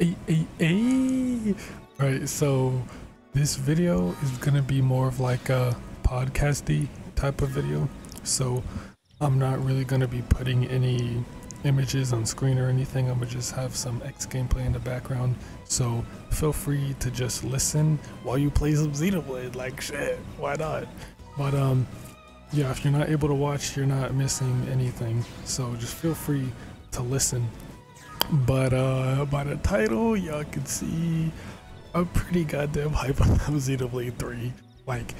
Hey, hey, hey. Alright, so this video is gonna be more of like a podcasty type of video. So I'm not really gonna be putting any images on screen or anything. I'm gonna just have some X gameplay in the background. So feel free to just listen while you play some Xenoblade. Like shit, why not? But um, yeah, if you're not able to watch, you're not missing anything. So just feel free to listen. But uh, by the title, y'all can see I'm pretty goddamn hype about Xenoblade 3. Like,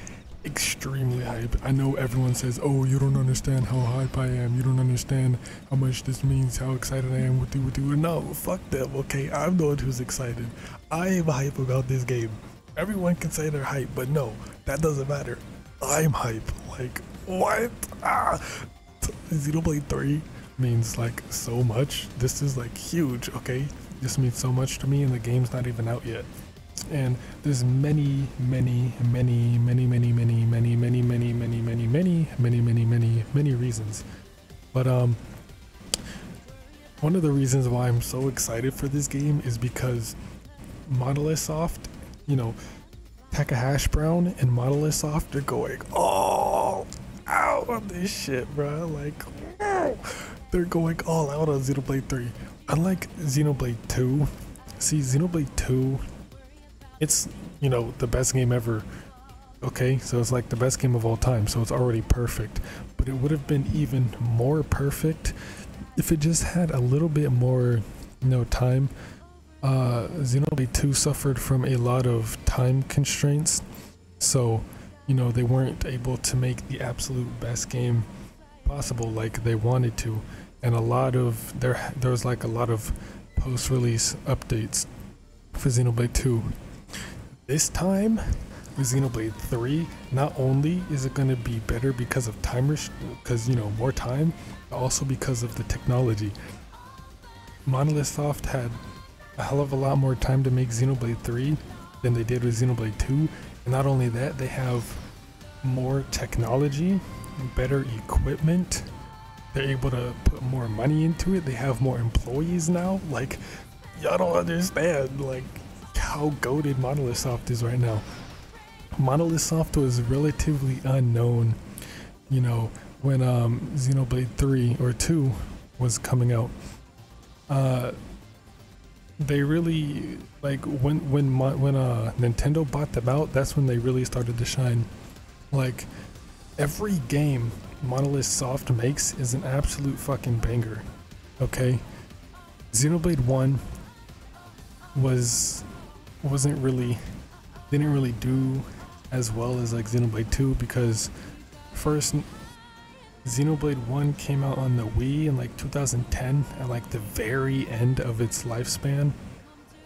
extremely hype. I know everyone says, oh, you don't understand how hype I am. You don't understand how much this means, how excited I am with you, with you. No, fuck them, okay? I'm the one who's excited. I am hype about this game. Everyone can say they're hype, but no, that doesn't matter. I'm hype. Like, what? Ah! Xenoblade 3 means like so much. This is like huge, okay? This means so much to me and the game's not even out yet. And there's many, many, many, many, many, many, many, many, many, many, many, many, many, many, many, many reasons. But um one of the reasons why I'm so excited for this game is because Monolith Soft, you know, Takahashi Brown and Monolith Soft are going all out on this shit, bro. Like, they're going all out on Xenoblade 3. Unlike Xenoblade 2, see, Xenoblade 2, it's, you know, the best game ever. Okay, so it's like the best game of all time, so it's already perfect. But it would have been even more perfect if it just had a little bit more, you know, time. Uh, Xenoblade 2 suffered from a lot of time constraints, so, you know, they weren't able to make the absolute best game possible like they wanted to and a lot of there there was like a lot of post-release updates for Xenoblade 2. This time with Xenoblade 3, not only is it going to be better because of timers because you know more time, also because of the technology. Monolith Soft had a hell of a lot more time to make Xenoblade 3 than they did with Xenoblade 2, and not only that, they have more technology, better equipment, they're able to put more money into it. They have more employees now. Like, y'all don't understand like how goaded Monolith Soft is right now. Monolith Soft was relatively unknown, you know, when um, Xenoblade 3 or 2 was coming out. Uh, they really like when when when uh Nintendo bought them out. That's when they really started to shine. Like every game Monolith Soft makes is an absolute fucking banger. Okay? Xenoblade 1 was wasn't really didn't really do as well as like Xenoblade 2 because first Xenoblade 1 came out on the Wii in like 2010 at like the very end of its lifespan.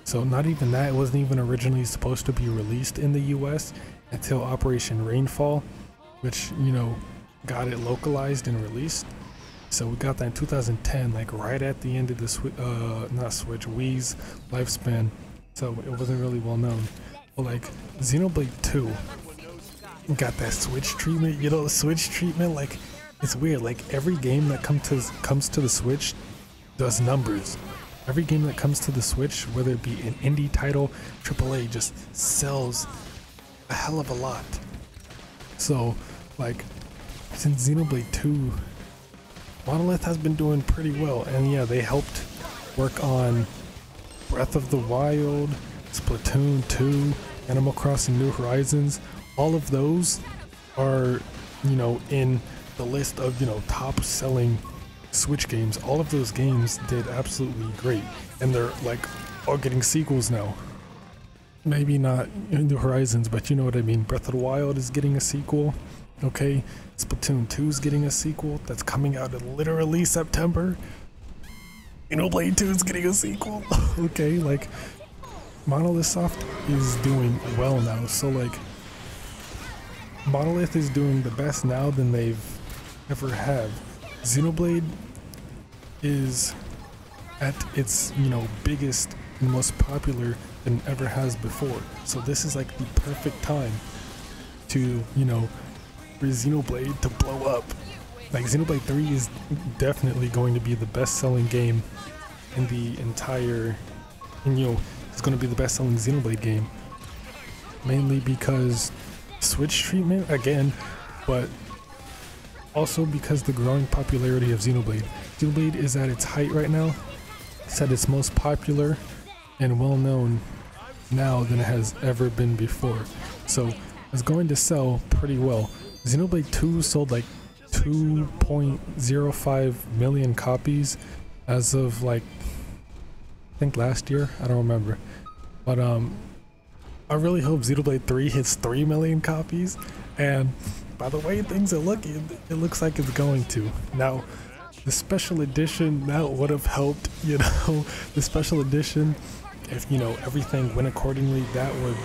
So not even that, it wasn't even originally supposed to be released in the US until Operation Rainfall, which, you know, got it localized and released. So we got that in 2010, like right at the end of the Switch, uh, not Switch, Wii's lifespan. So it wasn't really well known. But like Xenoblade 2 got that Switch treatment, you know, Switch treatment. Like it's weird. Like every game that comes to comes to the Switch does numbers. Every game that comes to the Switch, whether it be an indie title, AAA, just sells a hell of a lot. So, like, since Xenoblade 2, Monolith has been doing pretty well. And yeah, they helped work on Breath of the Wild, Splatoon 2, Animal Crossing New Horizons. All of those are, you know, in the list of, you know, top selling Switch games. All of those games did absolutely great. And they're like all getting sequels now. Maybe not New Horizons, but you know what I mean. Breath of the Wild is getting a sequel. Okay, Splatoon 2 is getting a sequel that's coming out in literally September. Xenoblade 2 is getting a sequel. okay, like Monolith Soft is doing well now. So like Monolith is doing the best now than they've ever had. Xenoblade is at its, you know, biggest and most popular than ever has before. So this is like the perfect time to, you know, for Xenoblade to blow up. Like Xenoblade 3 is definitely going to be the best selling game in the entire And you know, it's going to be the best selling Xenoblade game. Mainly because Switch treatment, again, but also because the growing popularity of Xenoblade. Xenoblade is at its height right now. It's at its most popular and well known now than it has ever been before. So it's going to sell pretty well. Xenoblade 2 sold like 2.05 million copies as of like I think last year. I don't remember. But um I really hope Xenoblade 3 hits 3 million copies and by the way things are looking, it looks like it's going to. Now, the special edition that would have helped, you know, the special edition if you know everything went accordingly, that would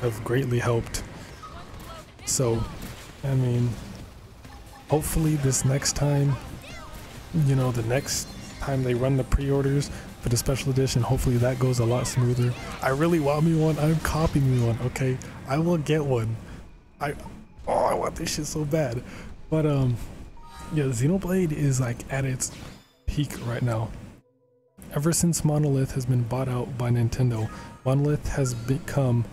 have greatly helped. So, I mean, hopefully this next time, you know, the next time they run the pre-orders for the special edition, hopefully that goes a lot smoother. I really want me one. I'm copying me one. Okay, I will get one. I oh, I want this shit so bad. But um, yeah, Xenoblade is like at its peak right now. Ever since Monolith has been bought out by Nintendo, Monolith has become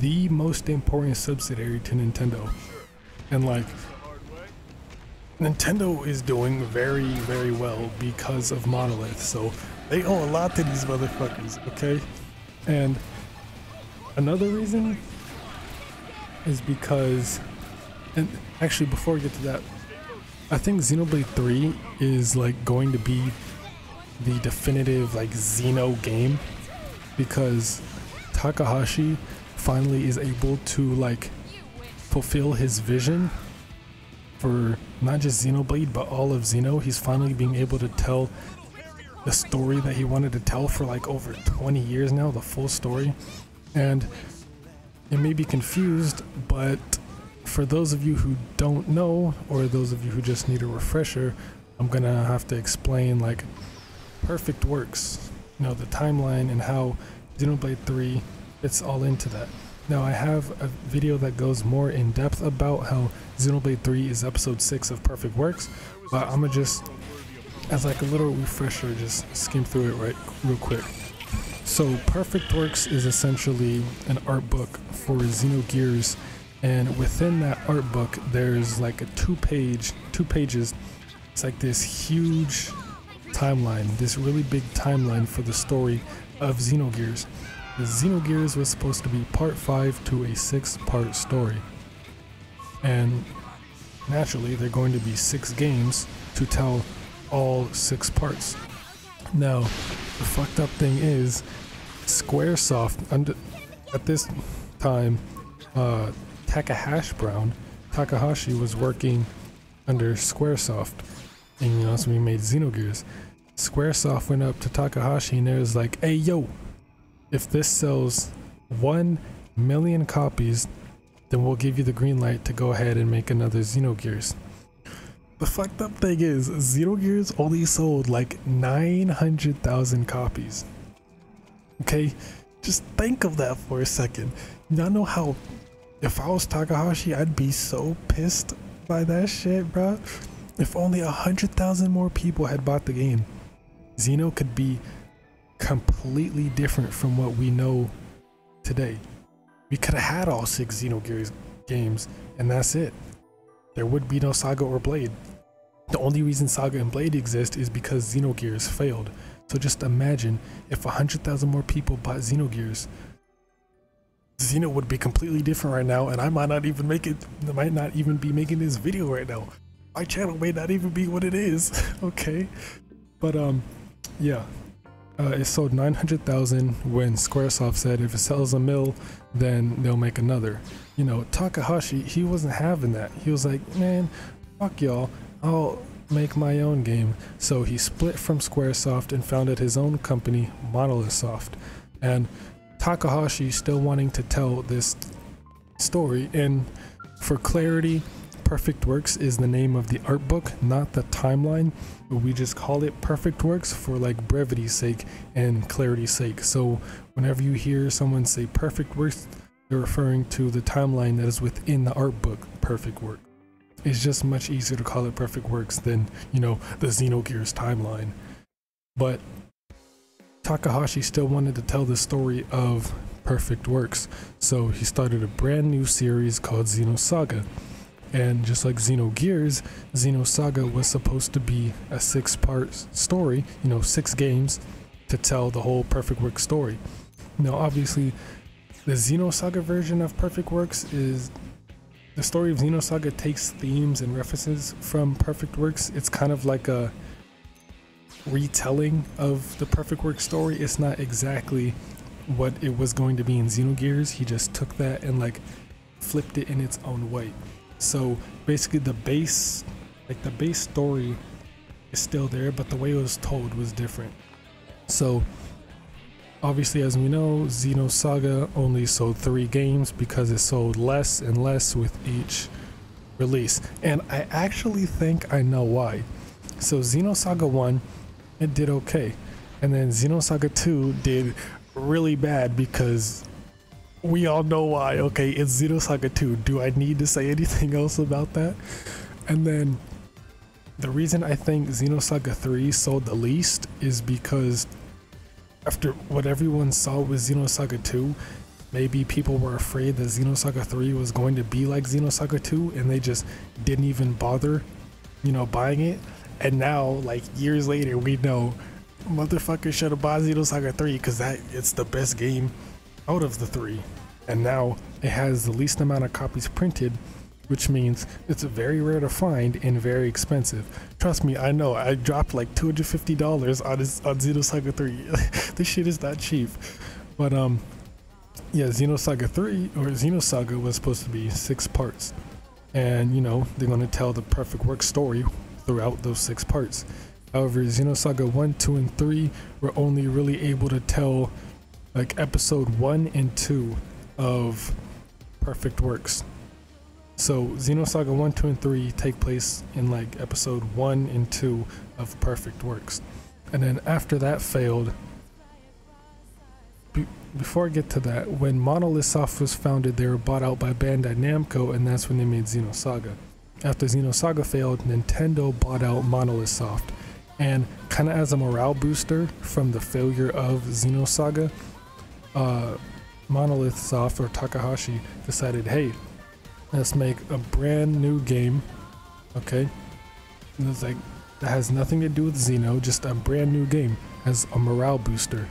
the most important subsidiary to Nintendo. And like, Nintendo is doing very, very well because of Monolith. So they owe a lot to these motherfuckers, okay? And another reason is because, and actually before we get to that, I think Xenoblade 3 is like going to be the definitive like Xeno game because Takahashi finally is able to like fulfill his vision for not just Xenoblade but all of Xeno. He's finally being able to tell the story that he wanted to tell for like over 20 years now, the full story. And it may be confused, but for those of you who don't know, or those of you who just need a refresher, I'm gonna have to explain like perfect works, you know, the timeline and how Xenoblade 3 fits all into that. Now I have a video that goes more in depth about how Xenoblade 3 is episode 6 of Perfect Works, but I'm gonna just, as like a little refresher, just skim through it right real quick. So Perfect Works is essentially an art book for Xenogears and within that art book there's like a two page, two pages, it's like this huge timeline, this really big timeline for the story of Xenogears. Xenogears was supposed to be part 5 to a 6 part story. And naturally, they're going to be 6 games to tell all 6 parts. Now, the fucked up thing is, Squaresoft, under, at this time, uh, Takahashi Brown, Takahashi was working under Squaresoft, and you know, so we made Xenogears. Squaresoft went up to Takahashi and it was like, hey yo, if this sells 1 million copies, then we'll give you the green light to go ahead and make another Xenogears. The fucked up thing is, Xenogears only sold like 900,000 copies. Okay, just think of that for a second. Y'all know how, if I was Takahashi, I'd be so pissed by that shit, bro. If only a 100,000 more people had bought the game. Xeno could be completely different from what we know today. We could have had all six Xenogears games, and that's it. There would be no Saga or Blade. The only reason Saga and Blade exist is because Xenogears failed. So just imagine if 100,000 more people bought Xenogears. Xeno would be completely different right now, and I might not even make it, I might not even be making this video right now. My channel may not even be what it is, okay? But um, yeah. Uh, it sold 900,000 when Squaresoft said if it sells a mill, then they'll make another. You know, Takahashi, he wasn't having that. He was like, man, fuck y'all. I'll make my own game. So he split from Squaresoft and founded his own company, Monolith Soft. And Takahashi still wanting to tell this story. And for clarity, Perfect Works is the name of the art book, not the timeline. But we just call it Perfect Works for like brevity's sake and clarity's sake. So whenever you hear someone say Perfect Works, they're referring to the timeline that is within the art book, Perfect Work. It's just much easier to call it Perfect Works than, you know, the Xenogears timeline. But Takahashi still wanted to tell the story of Perfect Works, so he started a brand new series called Xenosaga. And just like Xenogears, Xenosaga was supposed to be a six part story, you know, six games to tell the whole Perfect Works story. Now, obviously, the Xenosaga version of Perfect Works is the story of Xenosaga takes themes and references from Perfect Works. It's kind of like a retelling of the Perfect Works story. It's not exactly what it was going to be in Xenogears. He just took that and like flipped it in its own way. So basically the base like the base story is still there, but the way it was told was different. So obviously as we know, Xenosaga only sold three games because it sold less and less with each release. And I actually think I know why. So Xenosaga 1, it did okay. And then Xenosaga 2 did really bad because we all know why. Okay, it's Xenosaga 2. Do I need to say anything else about that? And then the reason I think Xenosaga 3 sold the least is because after what everyone saw with Xenosaga 2, maybe people were afraid that Xenosaga 3 was going to be like Xenosaga 2 and they just didn't even bother, you know, buying it. And now, like years later, we know motherfuckers should have bought Xenosaga 3 because that it's the best game out of the three. And now it has the least amount of copies printed, which means it's very rare to find and very expensive. Trust me, I know. I dropped like $250 on this on Xenosaga 3. this shit is not cheap. But um yeah, Xenosaga 3 or Xenosaga was supposed to be six parts. And you know, they're gonna tell the perfect work story throughout those six parts. However, Xenosaga 1, 2, and 3 were only really able to tell like episode 1 and 2 of Perfect Works. So Xenosaga 1, 2, and 3 take place in like episode 1 and 2 of Perfect Works. And then after that failed, be- before I get to that, when Monolith Soft was founded, they were bought out by Bandai Namco, and that's when they made Xenosaga. After Xenosaga failed, Nintendo bought out Monolith Soft. And kind of as a morale booster from the failure of Xenosaga, uh, Monolith Soft or Takahashi decided, hey, let's make a brand new game. Okay, it's like that has nothing to do with Xeno, just a brand new game as a morale booster.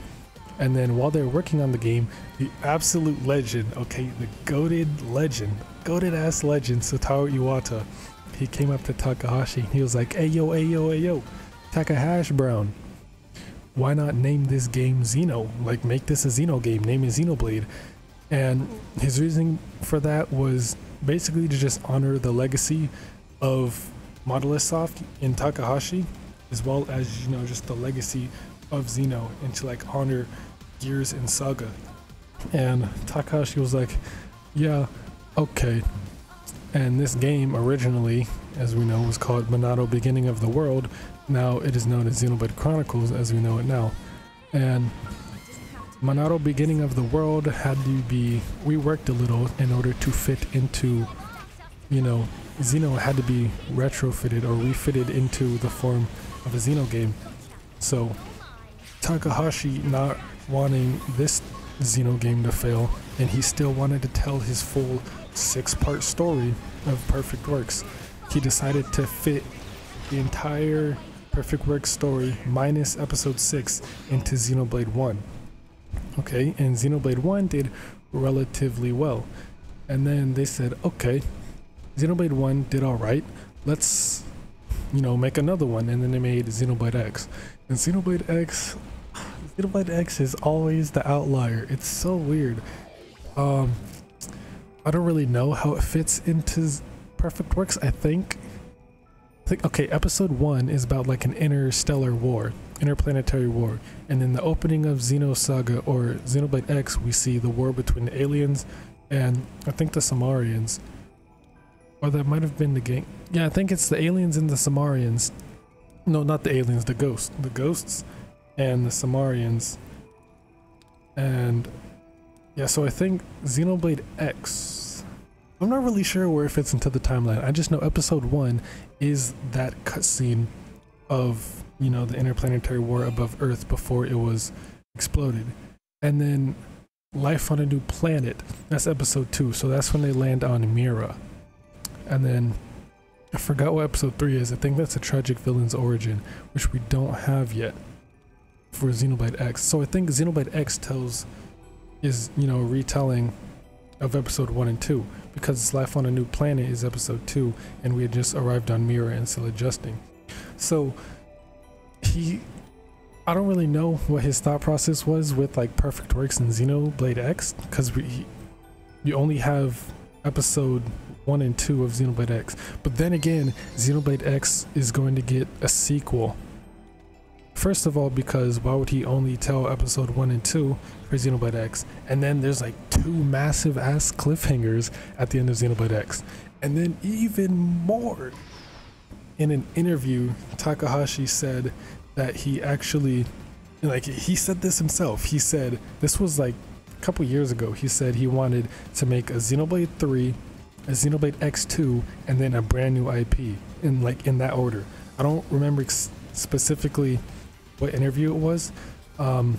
And then while they're working on the game, the absolute legend, okay, the goaded legend, goaded ass legend, Satoru Iwata, he came up to Takahashi. He was like, "Hey yo, hey yo, hey yo, Takahashi Brown, why not name this game Xeno? Like, make this a Xeno game, name it Xenoblade. And his reasoning for that was basically to just honor the legacy of Monolith Soft in Takahashi, as well as, you know, just the legacy of Xeno, and to like honor Gears and Saga. And Takahashi was like, yeah, okay. And this game originally, as we know, was called Monado Beginning of the World. Now it is known as Xenoblade Chronicles as we know it now. And Monado Beginning of the World had to be reworked a little in order to fit into, you know, Xeno had to be retrofitted or refitted into the form of a Xeno game. So Takahashi not wanting this Xeno game to fail, and he still wanted to tell his full six-part story of Perfect Works. He decided to fit the entire Perfect Works story minus episode 6 into Xenoblade 1. Okay, and Xenoblade 1 did relatively well. And then they said, okay, Xenoblade 1 did alright, let's, you know, make another one. And then they made Xenoblade X. And Xenoblade X, Xenoblade X is always the outlier. It's so weird. Um, I don't really know how it fits into Perfect Works. I think, I think okay, episode one is about like an interstellar war, interplanetary war, and in the opening of Xenosaga or Xenoblade X, we see the war between the aliens and I think the Samaarians. Or that might have been the gang. Yeah, I think it's the aliens and the Samaarians. No, not the aliens, the ghosts. The ghosts and the Samaarians. And yeah, so I think Xenoblade X. I'm not really sure where it fits into the timeline. I just know episode one is that cutscene of, you know, the interplanetary war above Earth before it was exploded. And then Life on a New Planet, that's episode two. So that's when they land on Mira. And then I forgot what episode three is. I think that's a tragic villain's origin, which we don't have yet for Xenoblade X. So I think Xenoblade X tells is, you know, a retelling of episode one and two because Life on a New Planet is episode two, and we had just arrived on Mira and still adjusting. So he I don't really know what his thought process was with like Perfect Works and Xenoblade X because we you only have episode one and two of Xenoblade X. But then again, Xenoblade X is going to get a sequel. First of all, because why would he only tell episode one and two for Xenoblade X? And then there's like two massive ass cliffhangers at the end of Xenoblade X. And then even more. In an interview, Takahashi said that he actually like he said this himself. He said this was like a couple years ago. He said he wanted to make a Xenoblade 3, a Xenoblade X2, and then a brand new IP in like in that order. I don't remember specifically what interview it was. Um,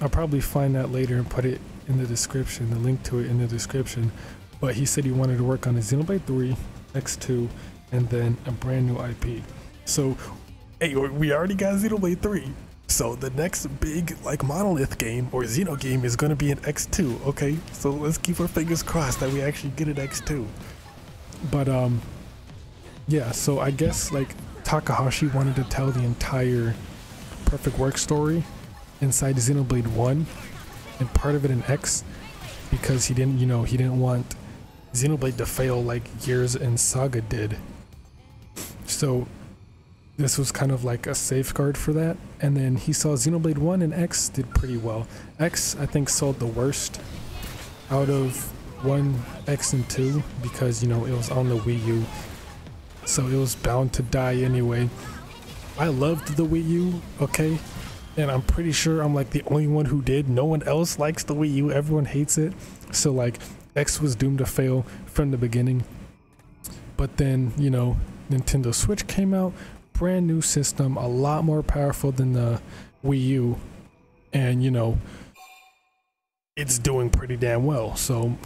I'll probably find that later and put it in the description, the link to it in the description. But he said he wanted to work on a Xenoblade 3, X2, and then a brand new IP. So hey, we already got Xenoblade 3. So the next big like monolith game or Xeno game is gonna be an X2, okay? So let's keep our fingers crossed that we actually get an X2. But um yeah, so I guess like Takahashi wanted to tell the entire Perfect Work story inside Xenoblade 1 and part of it in X because he didn't, you know, he didn't want Xenoblade to fail like Gears and Saga did. So this was kind of like a safeguard for that. And then he saw Xenoblade 1 and X did pretty well. X, I think, sold the worst out of 1, X, and 2 because, you know, it was on the Wii U. So it was bound to die anyway. I loved the Wii U, okay? And I'm pretty sure I'm like the only one who did. No one else likes the Wii U. Everyone hates it. So, like, X was doomed to fail from the beginning. But then, you know, Nintendo Switch came out, brand new system, a lot more powerful than the Wii U, and you know, it's doing pretty damn well. So,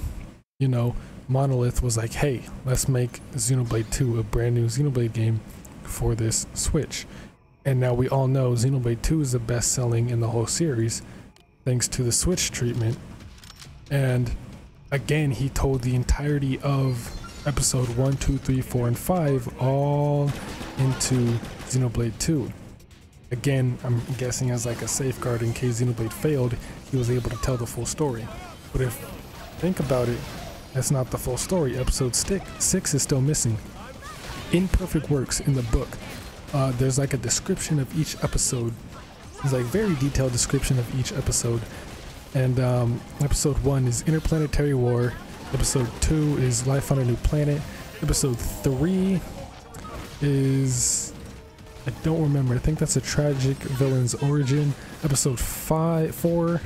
you know, Monolith was like, hey, let's make Xenoblade 2 a brand new Xenoblade game for this Switch. And now we all know Xenoblade 2 is the best selling in the whole series, thanks to the Switch treatment. And again, he told the entirety of episode 1, 2, 3, 4, and 5 all into Xenoblade 2. Again, I'm guessing as like a safeguard in case Xenoblade failed, he was able to tell the full story. But if think about it, that's not the full story. Episode 6 is still missing. In Perfect Works in the book, uh, there's like a description of each episode. There's like very detailed description of each episode. And um, episode 1 is Interplanetary War. Episode 2 is Life on a New Planet. Episode 3 is I don't remember. I think that's a tragic villain's origin. Episode five, four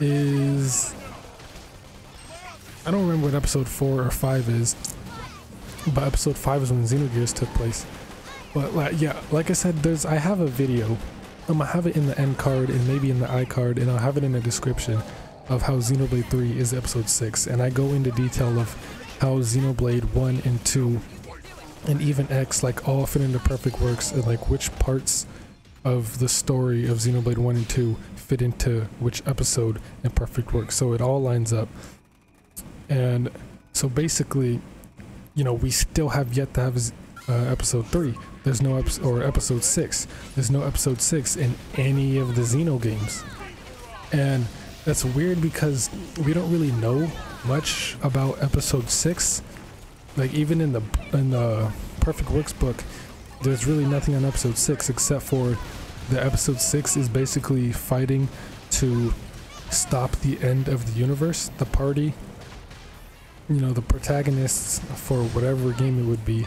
is I don't remember what episode four or five is, but episode five is when Xenogears took place. But like, yeah, like I said, there's I have a video. I'm gonna have it in the end card and maybe in the I card, and I'll have it in the description of how Xenoblade 3 is episode 6, and I go into detail of how Xenoblade 1 and 2 and even X like all fit into perfect works and like which parts of the story of Xenoblade 1 and 2 fit into which episode in perfect works. So it all lines up. And so basically, you know, we still have yet to have uh, episode 3. There's no episode, or episode 6. There's no episode 6 in any of the Xeno games. And that's weird because we don't really know much about episode 6 like even in the in the Perfect Works book, there's really nothing on episode six except for the episode six is basically fighting to stop the end of the universe. The party, you know, the protagonists for whatever game it would be,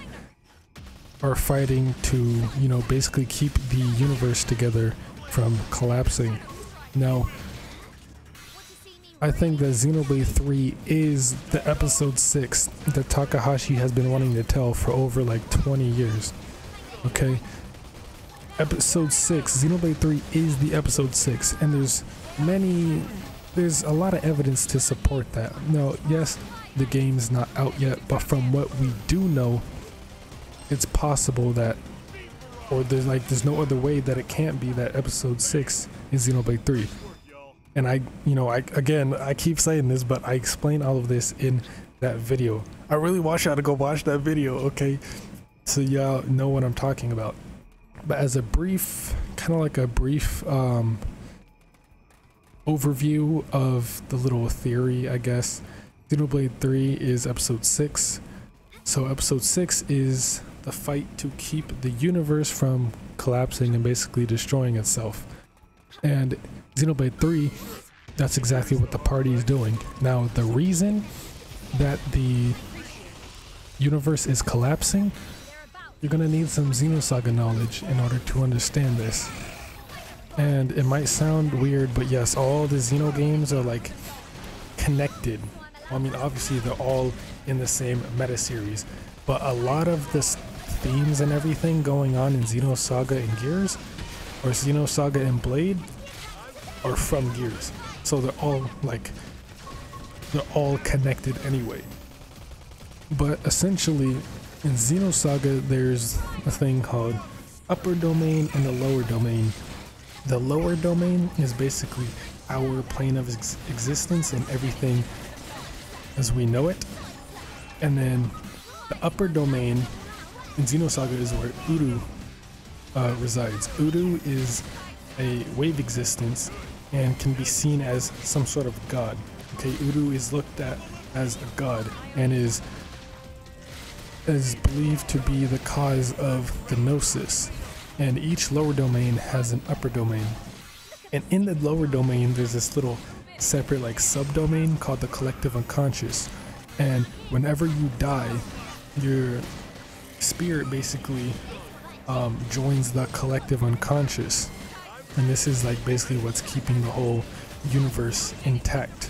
are fighting to you know basically keep the universe together from collapsing. Now I think that Xenoblade 3 is the episode 6 that Takahashi has been wanting to tell for over like 20 years. Okay? episode 6 xenoblade 3 is the episode 6 and there's many there's a lot of evidence to support that now yes the game's not out yet but from what we do know it's possible that or there's like there's no other way that it can't be that episode 6 is xenoblade 3 and i you know i again i keep saying this but i explain all of this in that video i really want y'all to go watch that video okay so y'all know what i'm talking about but as a brief, kind of like a brief um, overview of the little theory, I guess, Xenoblade 3 is episode 6. So, episode 6 is the fight to keep the universe from collapsing and basically destroying itself. And Xenoblade 3, that's exactly what the party is doing. Now, the reason that the universe is collapsing you're gonna need some Xenosaga knowledge in order to understand this. And it might sound weird, but yes, all the Xeno games are like connected. I mean, obviously they're all in the same meta series, but a lot of the themes and everything going on in Xenosaga and Gears, or Xenosaga and Blade, are from Gears. So they're all like, they're all connected anyway. But essentially, in Xenosaga, there's a thing called upper domain and the lower domain. The lower domain is basically our plane of ex existence and everything as we know it. And then the upper domain in Xenosaga is where U-DO uh, resides. U-DO is a wave existence and can be seen as some sort of god. Okay, U-DO is looked at as a god and is is believed to be the cause of the gnosis, and each lower domain has an upper domain. And in the lower domain, there's this little separate like subdomain called the collective unconscious. And whenever you die, your spirit basically um, joins the collective unconscious. And this is like basically what's keeping the whole universe intact.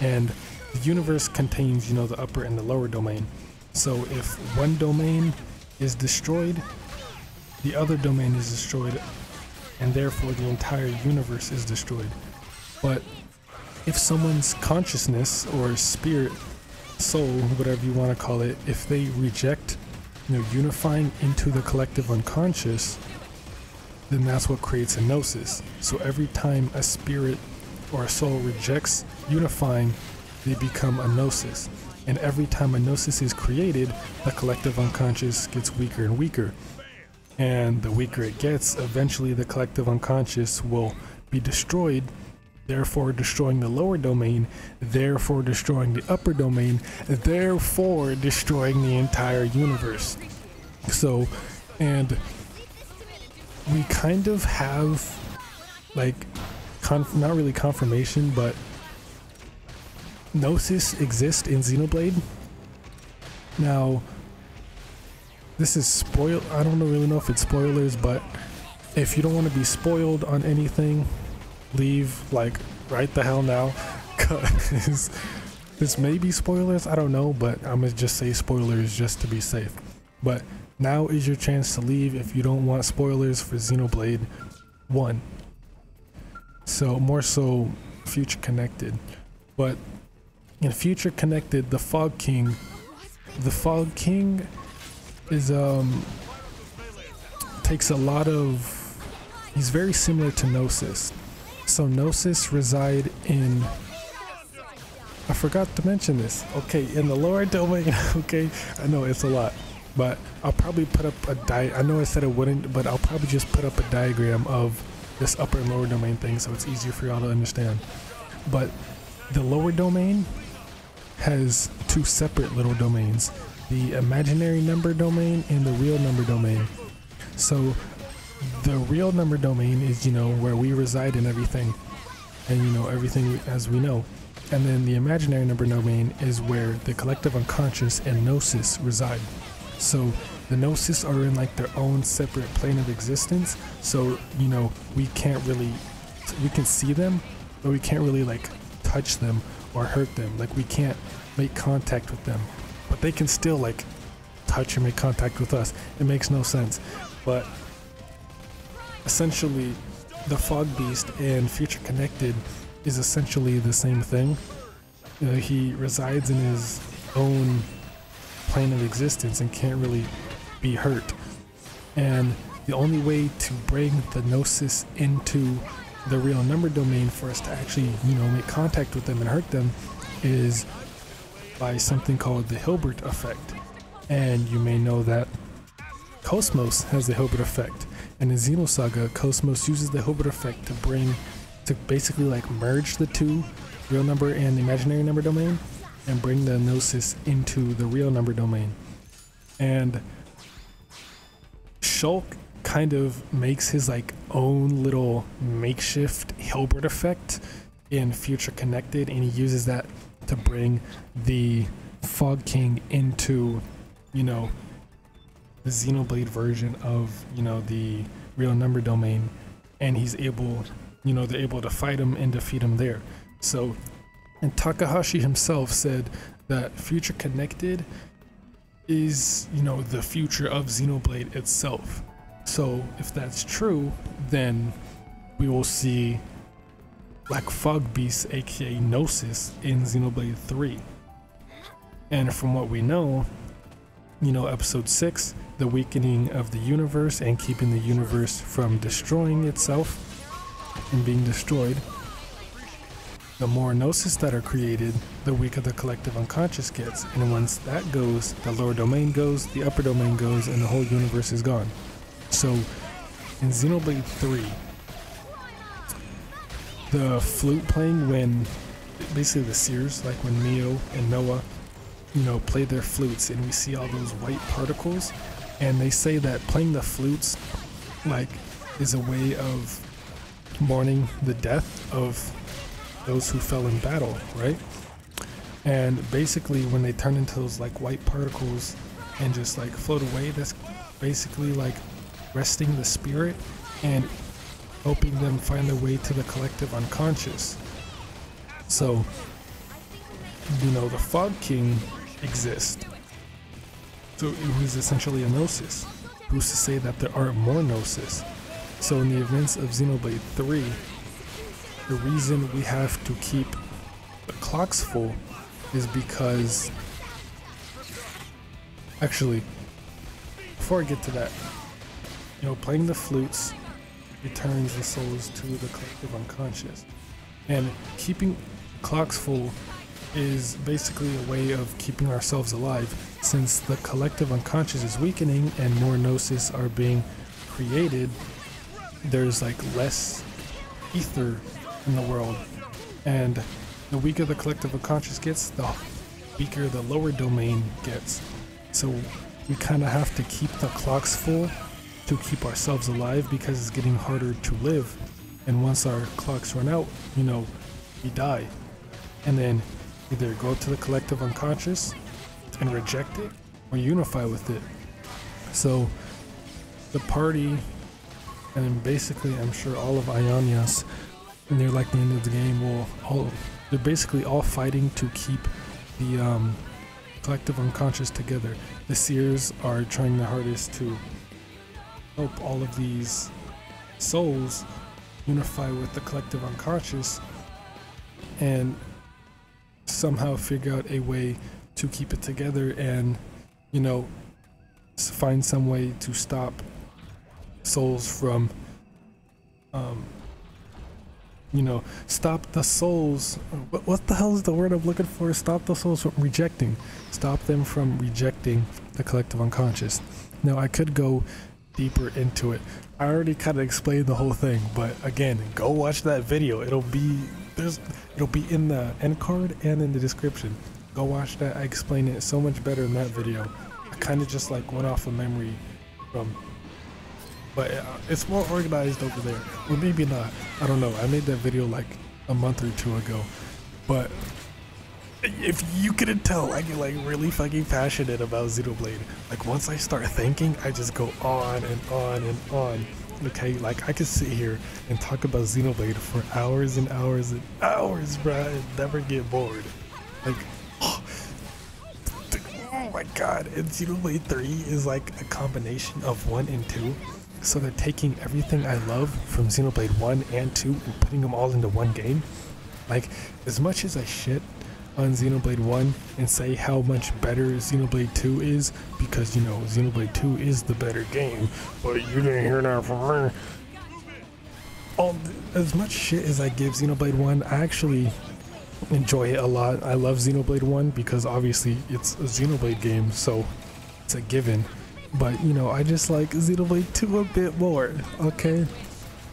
And the universe contains, you know, the upper and the lower domain. So if one domain is destroyed, the other domain is destroyed, and therefore the entire universe is destroyed. But if someone's consciousness or spirit, soul, whatever you want to call it, if they reject, you know, unifying into the collective unconscious, then that's what creates a gnosis. So every time a spirit or a soul rejects unifying, they become a gnosis. And every time a gnosis is created, the collective unconscious gets weaker and weaker. And the weaker it gets, eventually the collective unconscious will be destroyed, therefore destroying the lower domain, therefore destroying the upper domain, therefore destroying the entire universe. So, and we kind of have like not really confirmation, but Gnosis exist in Xenoblade. Now, this is spoil. I don't really know if it's spoilers, but if you don't want to be spoiled on anything, leave like right the hell now. Cause this may be spoilers. I don't know, but I'm gonna just say spoilers just to be safe. But now is your chance to leave if you don't want spoilers for Xenoblade 1. So more so future connected. But in Future Connected, the Fog King, the Fog King is um takes a lot of. He's very similar to Gnosis. So Gnosis reside in. I forgot to mention this. Okay, in the lower domain. Okay, I know it's a lot, but I'll probably put up a di. I know I said it wouldn't, but I'll probably just put up a diagram of this upper and lower domain thing, so it's easier for y'all to understand. But the lower domain has two separate little domains the imaginary number domain and the real number domain. So the real number domain is, you know, where we reside and everything, and you know, everything as we know. And then the imaginary number domain is where the collective unconscious and gnosis reside. So the gnosis are in like their own separate plane of existence. So, you know, we can't really, we can see them, but we can't really like touch them or hurt them. Like we can't make contact with them, but they can still like touch or make contact with us. It makes no sense. But essentially the Fog Beast and Future Connected is essentially the same thing. Know, he resides in his own plane of existence and can't really be hurt. And the only way to bring the Gnosis into the real number domain for us to actually, you know, make contact with them and hurt them is by something called the Hilbert effect. And you may know that KOS-MOS has the Hilbert effect. And in Xenosaga, KOS-MOS uses the Hilbert effect to bring, to basically like merge the two, real number and imaginary number domain, and bring the Gnosis into the real number domain. And Shulk kind of makes his like own little makeshift Hilbert effect in Future Connected, and he uses that to bring the Fog King into, you know, the Xenoblade version of, you know, the real number domain, and he's able, you know, they're able to fight him and defeat him there. So, and Takahashi himself said that Future Connected is, you know, the future of Xenoblade itself. So, if that's true, then we will see Black Fog Beast, aka Gnosis, in Xenoblade 3. And from what we know, you know, episode 6, the weakening of the universe and keeping the universe from destroying itself and being destroyed. The more gnosis that are created, the weaker the collective unconscious gets. And once that goes, the lower domain goes, the upper domain goes, and the whole universe is gone. So in Xenoblade 3, the flute playing when basically the seers, like when Mio and Noah you know, play their flutes and we see all those white particles. And they say that playing the flutes, like, is a way of mourning the death of those who fell in battle, right? And basically, when they turn into those like white particles and just like float away, that's basically like resting the spirit and helping them find their way to the collective unconscious. So, you know, the Fog King exists. So it was essentially a gnosis. Who's to say that there aren't more gnosis? So in the events of Xenoblade 3, the reason we have to keep the clocks full is because actually before I get to that, you know, playing the flutes returns the souls to the collective unconscious. And keeping clocks full is basically a way of keeping ourselves alive since the collective unconscious is weakening and more gnosis are being created there's like less ether in the world. And the weaker the collective unconscious gets the weaker the lower domain gets. So we kind of have to keep the clocks full to keep ourselves alive because it's getting harder to live. And once our clocks run out you know we die. And then either go to the collective unconscious and reject it or unify with it. So the party and basically I'm sure all of Aionios near like the end of the game will all they're basically all fighting to keep the um, collective unconscious together. The seers are trying their hardest to help all of these souls unify with the collective unconscious and somehow figure out a way to keep it together and, you know, find some way to stop souls from, um, you know, stop the souls. What, what the hell is the word I'm looking for? Stop the souls from rejecting. Stop them from rejecting the collective unconscious. Now, I could go deeper into it. I already kind of explained the whole thing, but again, go watch that video. It'll be there's it'll be in the end card and in the description. Go watch that. I explain it so much better in that video. I kind of just like went off of memory from but uh, it's more organized over there. Or maybe not. I don't know. I made that video like a month or two ago. But if you couldn't tell, I get like really fucking passionate about Xenoblade. Like once I start thinking, I just go on and on and on. Okay, like I could sit here and talk about Xenoblade for hours and hours and hours, bruh, and never get bored. Like, oh, oh my god, and Xenoblade 3 is like a combination of 1 and 2. So they're taking everything I love from Xenoblade 1 and 2 and putting them all into one game. Like, as much as I shit on Xenoblade 1 and say how much better Xenoblade 2 is, because, you know, Xenoblade 2 is the better game, but you didn't hear that from me. All, as much shit as I give Xenoblade 1, I actually enjoy it a lot. I love Xenoblade 1 because obviously it's a Xenoblade game, so it's a given. But you know, I just like Xenoblade 2 a bit more, okay?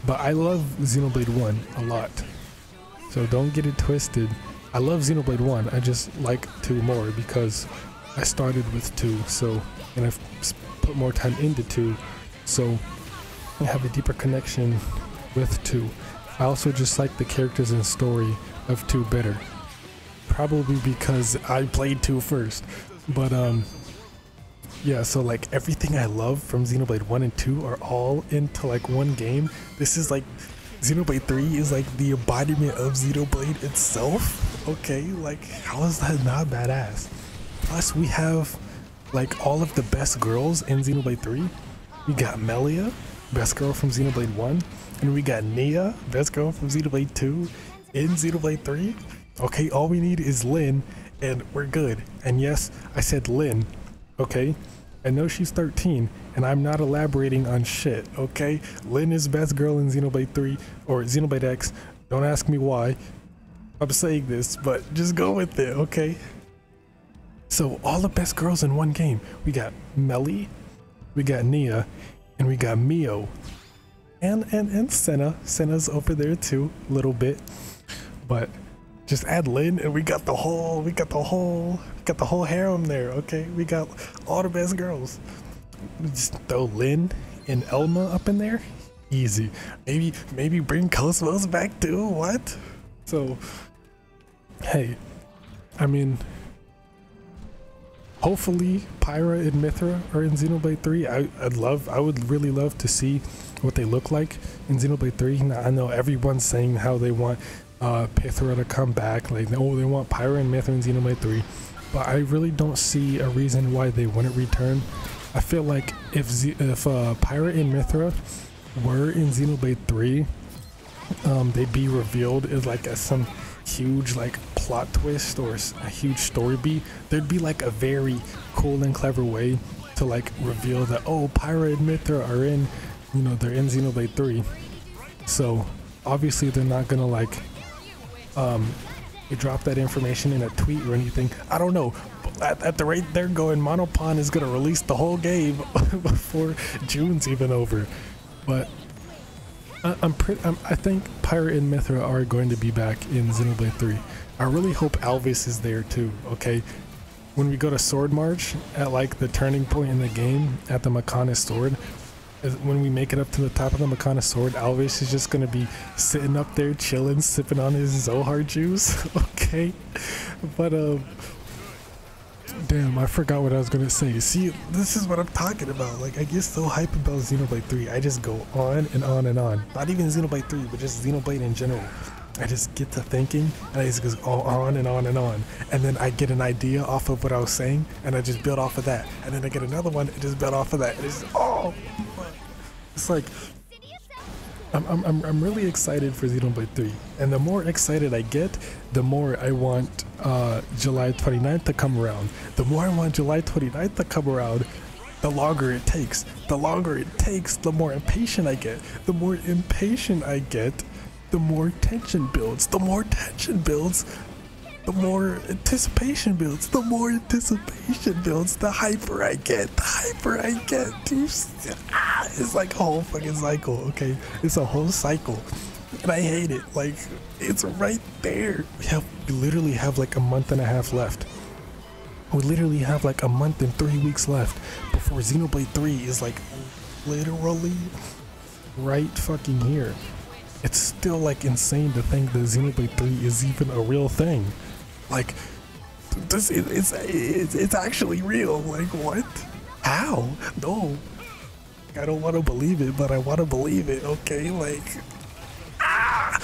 But I love Xenoblade 1 a lot. So don't get it twisted. I love Xenoblade 1, I just like 2 more because I started with 2, so and I've put more time into 2, so I have a deeper connection with 2. I also just like the characters and story of 2 better. Probably because I played 2 first. But um yeah, so like everything I love from Xenoblade 1 and 2 are all into like one game. This is like Xenoblade 3 is like the embodiment of Xenoblade itself. Okay, like how is that not badass? Plus we have like all of the best girls in Xenoblade 3. We got Melia, best girl from Xenoblade 1, and we got Nia, best girl from Xenoblade 2 in Xenoblade 3. Okay, all we need is Lyn and we're good. And yes, I said Lyn, okay? I know she's 13, and I'm not elaborating on shit, okay? Lyn is best girl in Xenoblade 3, or Xenoblade X. Don't ask me why. I'm saying this, but just go with it, okay? So, all the best girls in one game. We got Melly, we got Nia, and we got Mio. And, and, and Senna. Senna's over there too, a little bit. But just add Lyn and we got the whole we got the whole got the whole harem there okay? We got all the best girls. Just throw Lyn and Elma up in there. Easy. Maybe maybe bring Cosmos back too what? So hey I mean hopefully Pyra and Mithra are in Xenoblade 3 I, I'd love I would really love to see what they look like in Xenoblade 3 now, I know everyone's saying how they want uh, to come back. Like, oh, they want Pyra and Mithra in Xenoblade 3. But I really don't see a reason why they wouldn't return. I feel like if Z if uh, Pyra and Mithra were in Xenoblade 3, um, they'd be revealed as like some huge like plot twist or a huge story beat. There'd be like a very cool and clever way to like reveal that oh Pyra and Mithra are in, you know, they're in Xenoblade 3. So obviously they're not gonna like um, you drop that information in a tweet or anything. I don't know. At, at the rate they're going, Monolith is going to release the whole game before June's even over. But I, I'm pretty. I'm, think Pyra and Mithra are going to be back in Xenoblade 3. I really hope Alvis is there too. Okay, when we go to Sword March at like the turning point in the game at the Mechonis Sword, when we make it up to the top of the Mechonis Sword, Alvis is just gonna be sitting up there chilling, sipping on his Zohar juice. okay, but um, damn, I forgot what I was gonna say. See, this is what I'm talking about. Like, I get so hyped about Xenoblade 3, I just go on and on and on. Not even Xenoblade 3, but just Xenoblade in general. I just get to thinking and I just go on and on and on. And then I get an idea off of what I was saying and I just build off of that. And then I get another one and just build off of that. And it's oh it's like I'm, I'm, I'm really excited for Xenoblade 3 and the more excited I get the more I want uh, July 29th to come around. The more I want July 29th to come around the longer it takes. The longer it takes the more impatient I get. The more impatient I get the more tension builds. The more tension builds the more anticipation builds, the more anticipation builds, the hyper I get, the hyper I get. Ah, it's like a whole fucking cycle, okay? It's a whole cycle. And I hate it. Like, it's right there. We have we literally have like a month and a half left. We literally have like a month and three weeks left before Xenoblade 3 is like literally right fucking here. It's still like insane to think that Xenoblade 3 is even a real thing. Like, this it's, it's it's actually real. Like, what? How? No, I don't want to believe it, but I want to believe it. Okay, like, ah.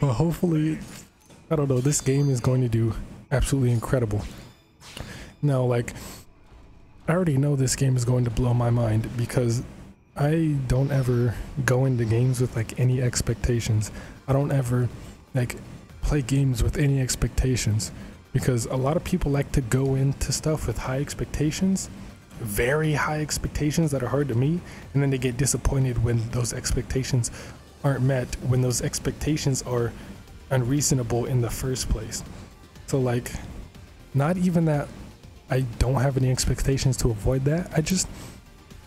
Well, hopefully, I don't know. This game is going to do absolutely incredible. Now, like, I already know this game is going to blow my mind because I don't ever go into games with like any expectations. I don't ever like play games with any expectations because a lot of people like to go into stuff with high expectations, very high expectations that are hard to meet, and then they get disappointed when those expectations aren't met, when those expectations are unreasonable in the first place. So, like, not even that I don't have any expectations to avoid that. I just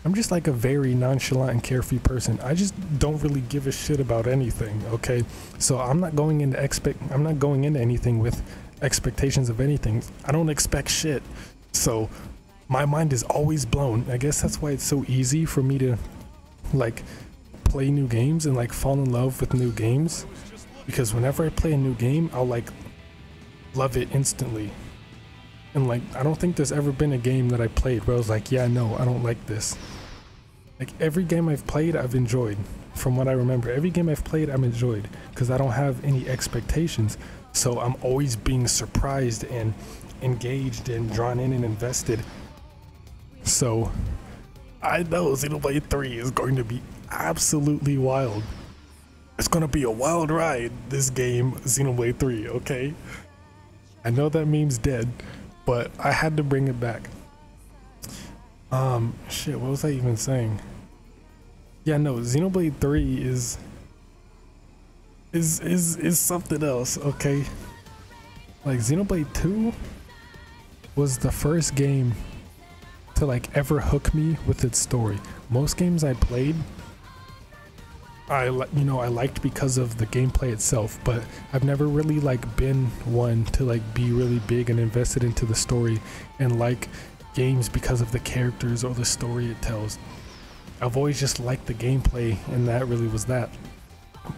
I'm just like a very nonchalant and carefree person. I just don't really give a shit about anything, okay? So I'm not going into expect I'm not going into anything with expectations of anything. I don't expect shit. So my mind is always blown. I guess that's why it's so easy for me to like play new games and like fall in love with new games because whenever I play a new game, I'll like love it instantly. And like, I don't think there's ever been a game that I played where I was like, yeah, no, I don't like this. Like every game I've played, I've enjoyed. From what I remember, every game I've played, I've enjoyed because I don't have any expectations. So I'm always being surprised and engaged and drawn in and invested. So I know Xenoblade 3 is going to be absolutely wild. It's gonna be a wild ride, this game, Xenoblade 3, okay? I know that meme's dead, but I had to bring it back. Um, shit, what was I even saying? Yeah, no, Xenoblade 3 is is is is something else, okay? Like Xenoblade 2 was the first game to like ever hook me with its story. Most games I played I you know I liked because of the gameplay itself, but I've never really like been one to like be really big and invested into the story and like games because of the characters or the story it tells. I've always just liked the gameplay and that really was that.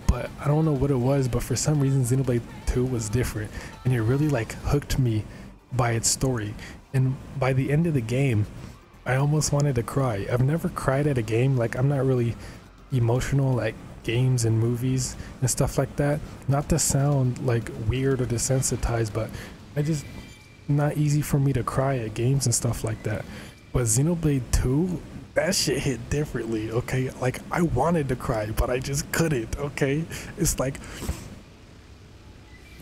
But I don't know what it was, but for some reason Xenoblade 2 was different and it really like hooked me by its story. And by the end of the game, I almost wanted to cry. I've never cried at a game, like I'm not really emotional like games and movies and stuff like that. Not to sound like weird or desensitized, but I just not easy for me to cry at games and stuff like that. But Xenoblade 2, that shit hit differently, okay? Like I wanted to cry, but I just couldn't, okay? It's like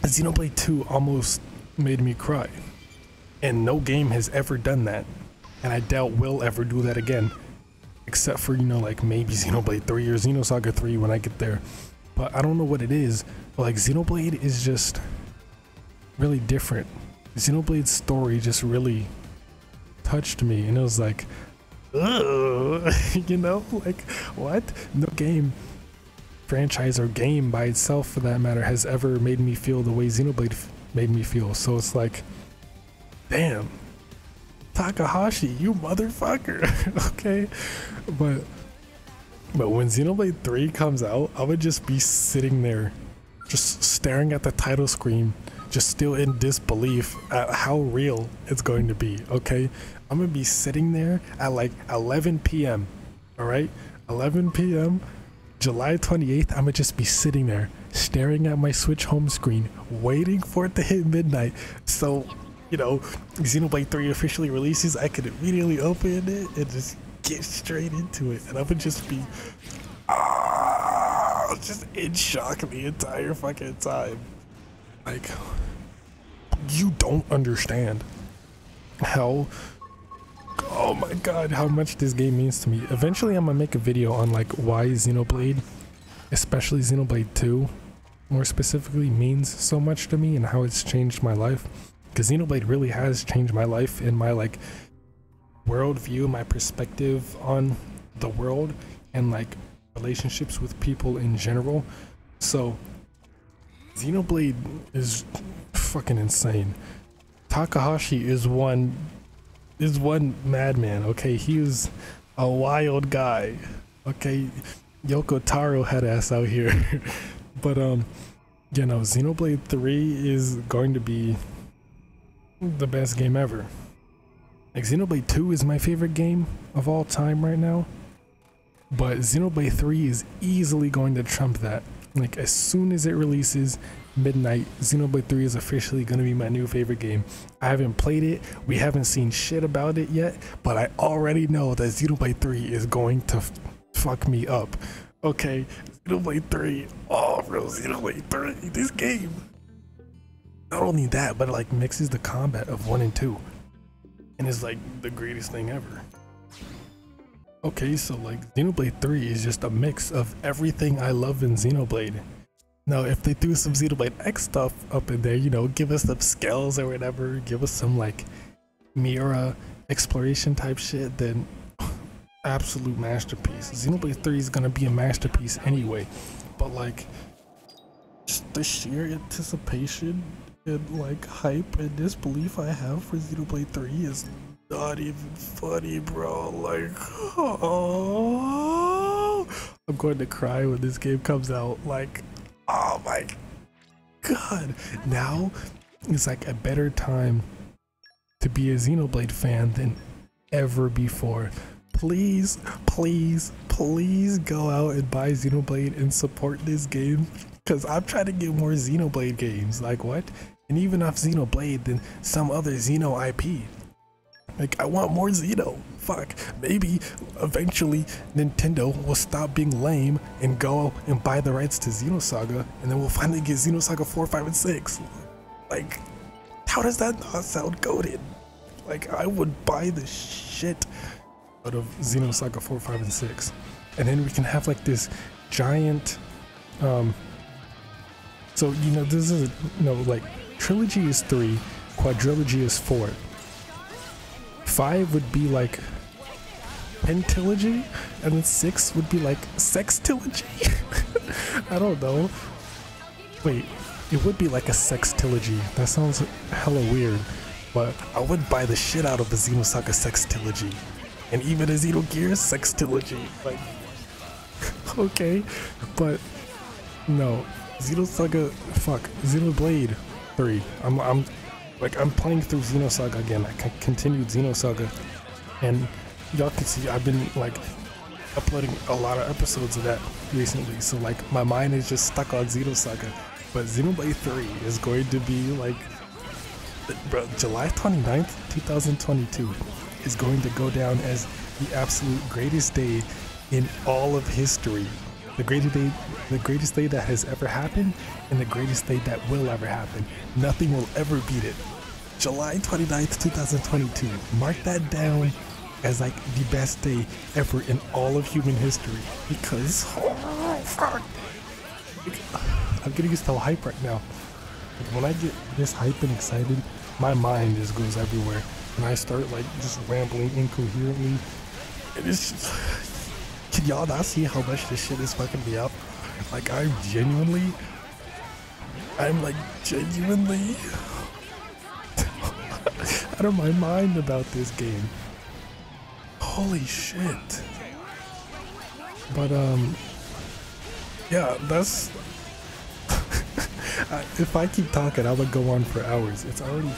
Xenoblade 2 almost made me cry. And no game has ever done that. And I doubt will ever do that again except for you know like maybe Xenoblade 3 or Xenosaga 3 when I get there. But I don't know what it is. But like Xenoblade is just really different. Xenoblade's story just really touched me, and it was like, you know, like what? No game franchise or game by itself, for that matter, has ever made me feel the way Xenoblade made me feel. So it's like, damn, Takahashi, you motherfucker. okay. But but when Xenoblade 3 comes out, I would just be sitting there just staring at the title screen, just still in disbelief at how real it's going to be. Okay. I'm gonna be sitting there at like 11 p.m. All right, 11 p.m. July 28th. I'm gonna just be sitting there staring at my Switch home screen, waiting for it to hit midnight. So you know, Xenoblade 3 officially releases, I could immediately open it and just get straight into it. And I would just be ah, just in shock the entire fucking time. Like, you don't understand how oh my god how much this game means to me eventually i'm gonna make a video on like why xenoblade especially xenoblade 2 more specifically means so much to me and how it's changed my life because Xenoblade really has changed my life and my like worldview, my perspective on the world, and like relationships with people in general. So Xenoblade is fucking insane. Takahashi is one is one madman, okay? He is a wild guy. Okay. Yoko Taro had ass out here. but um you know, Xenoblade 3 is going to be the best game ever. Like Xenoblade 2 is my favorite game of all time right now. But Xenoblade 3 is easily going to trump that. Like as soon as it releases midnight, Xenoblade 3 is officially going to be my new favorite game. I haven't played it, we haven't seen shit about it yet, but I already know that Xenoblade 3 is going to fuck me up. Okay, Xenoblade 3. Oh, bro, Xenoblade 3. This game. Not only that, but it like mixes the combat of 1 and 2. And is like the greatest thing ever. Okay, so like Xenoblade 3 is just a mix of everything I love in Xenoblade. Now, if they threw some Xenoblade X stuff up in there, you know, give us some skills or whatever, give us some like Mira exploration type shit, then absolute masterpiece. Xenoblade 3 is gonna be a masterpiece anyway, but like, the sheer anticipation and like hype and disbelief I have for Xenoblade 3 is not even funny, bro. Like, oh, I'm going to cry when this game comes out. Like, oh my god. Now it's like a better time to be a Xenoblade fan than ever before. Please, please, please go out and buy Xenoblade and support this game. Because I'm trying to get more Xenoblade games. Like, what? And even off Xenoblade than some other Xeno IP. Like, I want more Xeno. Fuck. Maybe eventually Nintendo will stop being lame and go and buy the rights to Xenosaga, and then we'll finally get Xenosaga 4, 5, and 6. Like, how does that not sound goaded? Like, I would buy the shit out of Xenosaga 4, 5, and 6. And then we can have like this giant, um, so, you know, this is, you know, like, trilogy is three, quadrilogy is four five would be like pentilogy, and then six would be like sextilogy. I don't know. Wait, it would be like a sextilogy. That sounds hella weird, but I would buy the shit out of the Xenosaga sextilogy, and even a Xenogears sextilogy. Like, okay, but no, Xenosaga, fuck, Xenoblade 3. I'm, I'm like I'm playing through Xenosaga again. I continued Xenosaga, and y'all can see I've been like uploading a lot of episodes of that recently. So like my mind is just stuck on Xenosaga. But Xenoblade 3 is going to be like bro, July 29th, 2022 is going to go down as the absolute greatest day in all of history. The greatest day the greatest day that has ever happened and the greatest day that will ever happen. Nothing will ever beat it. July 29th, 2022. Mark that down as like the best day ever in all of human history because. I'm getting so hype right now. Like, When I get this hype and excited, my mind just goes everywhere, and I start like just rambling incoherently. And it's just, can y'all not see how much this shit is fucking me up? Like I'm genuinely, I'm like genuinely out of my mind about this game. Holy shit. But, um, yeah, that's. if I keep talking, I would go on for hours. It's already.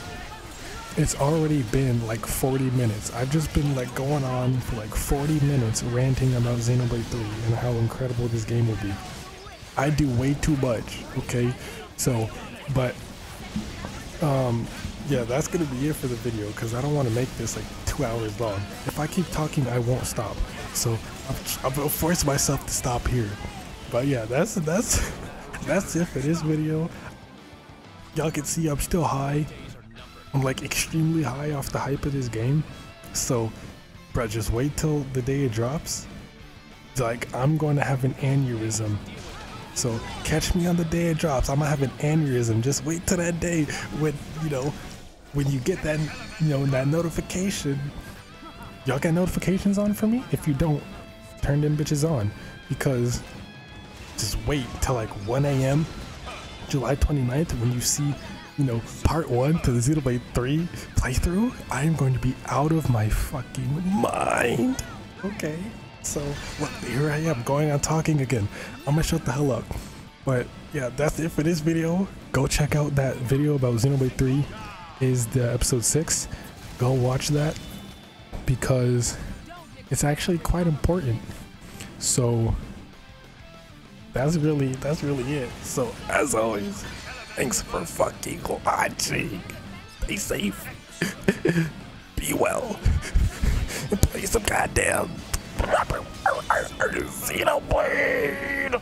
It's already been like 40 minutes. I've just been like going on for like 40 minutes ranting about Xenoblade 3 and how incredible this game will be. I do way too much, okay? So, but, um, yeah, that's gonna be it for the video because I don't want to make this like two hours long. If I keep talking, I won't stop. So I'm, I'm gonna force myself to stop here. But yeah, that's that's that's it for this video. Y'all can see I'm still high. I'm like extremely high off the hype of this game. So, bro, just wait till the day it drops. Like I'm going to have an aneurysm so catch me on the day it drops. I'm gonna have an aneurysm. Just wait till that day when you know when you get that, you know, that notification, y'all got notifications on for me? If you don't, turn them bitches on because just wait till like 1 a.m. July 29th when you see, you know, part one to the Xenoblade 3 playthrough. I'm going to be out of my fucking mind. Okay. So, look, here I am going on talking again. I'm gonna shut the hell up. But yeah, that's it for this video. Go check out that video about Xenoblade 3 is the episode six. Go watch that because it's actually quite important. So that's really that's really it. So as always, thanks for fucking watching. Be safe. Be well. play some goddamn. Xenoblade!